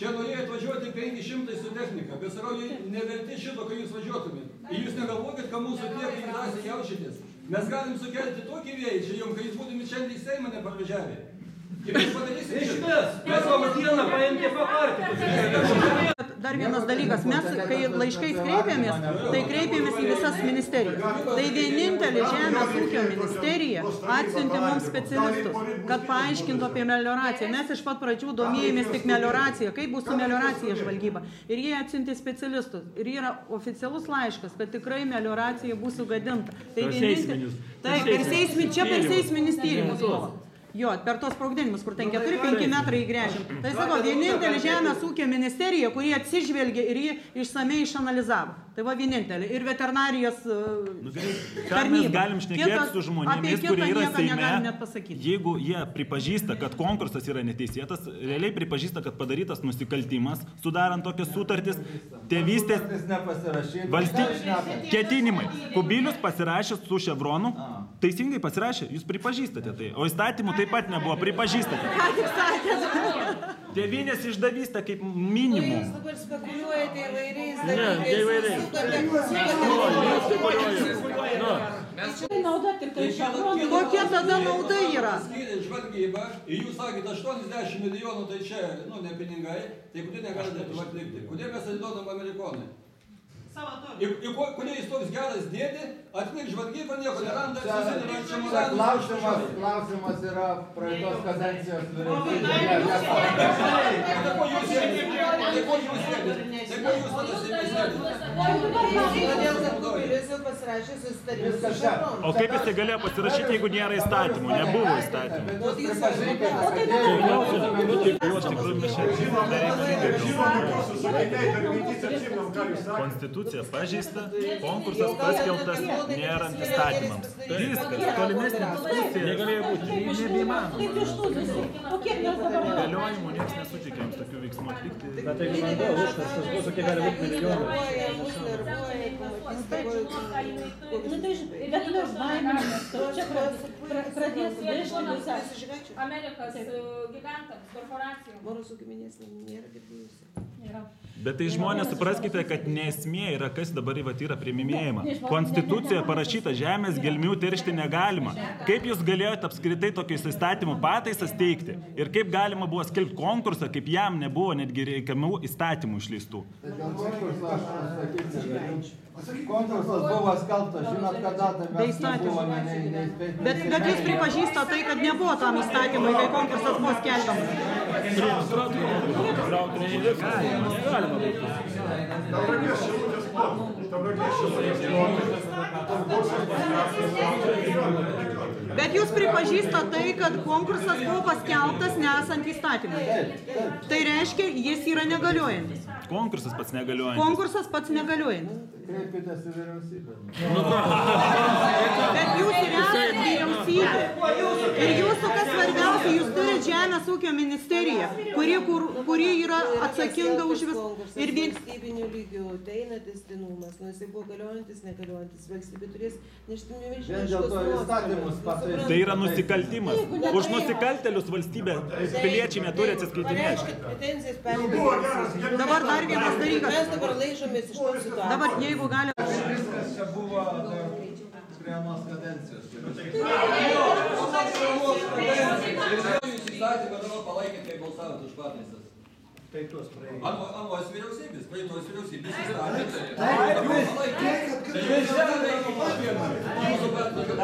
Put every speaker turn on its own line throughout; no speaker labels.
Čia norėjo atvažiuoti 500 su technika, bet sakau, neverti šito, kai jūs važiuotumėt. Ir jūs negalvokit, kad mūsų tiek jūs drąsiai jaučiatės. Mes galim sukelti tokį vėją čia jums, kai jūs būtumėt šiandien į Seimą neparvažiavę. Ir mes padarysim šitą.
Mes savo dieną paimti papartį.
Dar vienas dalykas, mes, kai laiškais kreipėmės, tai kreipėmės į visas ministerijas. Tai vienintelė Žemės ūkio ministerija atsiuntė mums specialistus, kad paaiškintų apie melioraciją. Mes iš pat pradžių domėjomės tik melioracija, kaip bus su melioracija žvalgyba. Ir jie atsiuntė specialistus. Ir yra oficialus laiškas, kad tikrai melioracija bus sugadinta. Tai vienintelė- Taip, per
seisminius tyrimus.
Jo, per tos sprogdinimus, kur ten 4-5 metrai įgręžim. Tai sako, vienintelė Žemės ūkio ministerija, kurie atsižvelgė ir jį išsamei išanalizavo. Tai va vienintelė. Ir veterinarijos
Nu,
uh,
Ką mes
tarnyba.
galim šnekėti su žmonėmis, kurie yra Seime,
pasakyti.
jeigu jie pripažįsta, kad konkursas yra neteisėtas, realiai pripažįsta, kad padarytas nusikaltimas, sudarant tokias sutartis, tėvystės valstybės ketinimai. Kubilius pasirašė su Ševronu, teisingai pasirašė, jūs pripažįstate tai, o įstatymų taip pat nebuvo, pripažįstate.
Ką tik sakėt?
Tėvinės išdavystė kaip
Jūs
minimum.
dabar spekuliuojate įvairiais
Ne, ne įvairiais.
dalykais.
Nauda tik tai.
Kokia tada nauda yra?
Skyrė žvalgybą ir jūs sakėte 80 milijonų, tai čia, nu, ne pinigai, tai kodėl negalite atlikti? Kodėl mes atiduodam amerikonai? Ir, ir ko- kodėl jis toks geras dėdė, atlik žvalgybą, nieko neranda, susideda čia
Klausimas, klausimas yra praeitos kadencijos vyriausybė.
Tai ko jūs sėdite? Tai ko jūs sėdite? Tai ko jūs tada.
Ševronu.
O kaip jisai galėjo pasirašyti, jeigu nėra įstatymų, nebuvo įstatymų?
Bet
tai
Konstitucija pažeista, konkursas paskelbtas nėra įstatymams. Viskas, tolimesnė diskusija
Negalėjo būti.
nebeįmanoma.
Kaip iš tų visų. O kiek mes dabar
Galiojimų niekas nesutikė jums tokių veiksmų atlikti.
Bet tai vanduo, užterštas bus, kokie gali būti milijonai.
Nu tai.
Amerikos e, gigantams, korporacijoms.
Morosų giminės nėra girdėjusi.
Bet tai žmonės supraskite, kad nesmė yra, kas dabar vat yra primimėjama. Konstitucijoje parašyta, žemės gelmių teršti negalima. Kaip jūs galėjote apskritai tokiais įstatymų pataisas teikti? Ir kaip galima buvo skelbti konkursą, kaip jam nebuvo netgi reikiamų įstatymų išleistų?
Tai. Konkursas buvo skelbtas, žinot kada, tai
įstatymų. Bet, bet jūs pripažįstate tai, kad nebuvo tam įstatymui, kai konkursas buvo skelbiamas.
Galima būtų.
Bet jūs pripažįstate tai, kad konkursas buvo paskelbtas nesant įstatymui. Tai reiškia, jis yra negaliojantis.
Konkursas pats negaliojantis.
Konkursas pats negaliojantis.
Kreipkitės į vyriausybę.
Bet jūs ir esate vyriausybė. Ir jūsų, kas turite Žemės ūkio ministeriją, kuri, kur, kuri yra atsakinga už vis. Ir vien...
valstybinių lygių, tai eina testinumas, nu jisai buvo galiojantis, negaliojantis, valstybė turės nešti
įstatymus pataisyti.
Tai yra nusikaltimas. Už nusikaltelius valstybė piliečiai neturi atsiskaitinėti.
Pareiškit pretenzijas, perėmėte.
Dabar dar vienas dalykas.
Mes dabar laižomės iš tos situacijos.
Dabar, jeigu gali...
Viskas čia buvo prie anos kadencijos.
Jūs įstatymą dabar palaikėt, kai balsavot už pataisas.
Tai tuos praėjai.
Anu- Anuos vyriausybės, praeitos vyriausybės įstatymą. Jūs palaikėt. Tai jūs palaikėt. Jūs suprantate, kad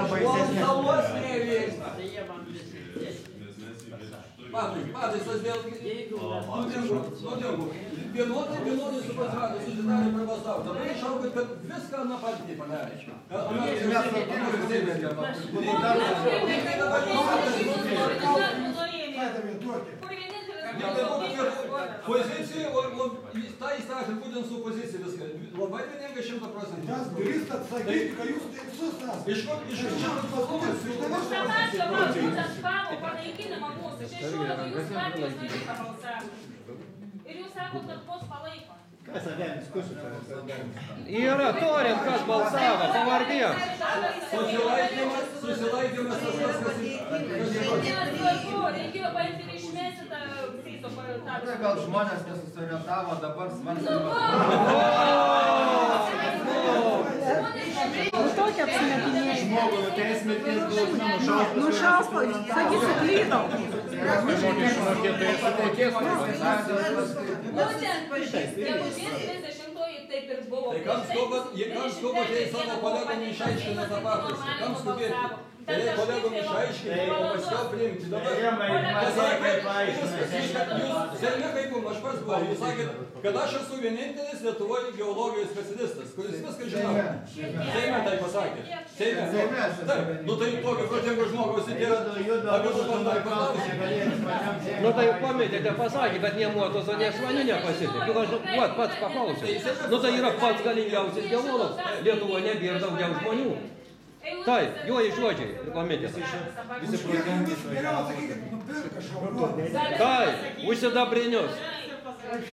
Patai- Pataisas vėl. Nuodėmų, nuodėmų. Vienodai, vienodai su pasirado, susidarė per balsavą. Dabar išaugot, kad viską nuo partijai padarė. Pozicija, o, o tą įstatymą būtent su opozicija viską. Labai vieninga šimta procentų.
Mes drįstat sakyti, kad jūs teisus esate.
Iš ko, iš iš šimtas paskutinis.
Iš tavęs
Tą pačią va, būtent spamo panaikinimą mūsų. Šešiolika jūs partijos narių prabalsavo. Ir jūs sakot, kad mus palaiko.
Yra torint, kas balsavo, pavardė.
Susilaikymas, susilaikymas tas pats, kas
Šiandien svarbu, reikėjo paimti ir išmesti tą seiso parlamentaras.
Gal žmonės nesusorientavo dabar
apsimetinėjimą.
Žmogų nuteisti mirties bausmę nušaus.
Nušausto, sakysiu, klydau.
Būtent gegužės 30 taip ir buvo.
Tai kam skubat, jie kam skubat, jei savo kolegom išaiškina tą patį, kam skubėti? Tai jei kolegom išaiškina, o paskiau priimti. Dabar pasakė, jūs, Seime kaip jums, aš pats buvau, jūs sakėt, kad aš esu vienintelis Lietuvoje geologijos specialistas, kuris viską žino. Seime tai pasakė. Seime. Taip, nu tai tokio protingo žmogaus yra. Apie tu bandai paklausti.
Nu tai komitete pasakė, kad niemuotos, o ne švanių nepasitikė. Juk aš vat, pats paklausiau. Nu tai yra pats galingiausias geologas. Lietuvoje nebėra daugiau žmonių. Той,
Йої Жорджі, помните. Той, вы
сюда принес.